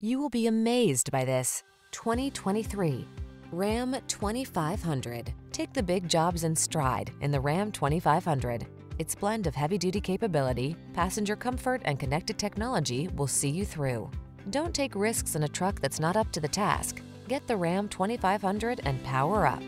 You will be amazed by this 2023 Ram 2500. Take the big jobs in stride in the Ram 2500. Its blend of heavy-duty capability, passenger comfort, and connected technology will see you through. Don't take risks in a truck that's not up to the task. Get the Ram 2500 and power up.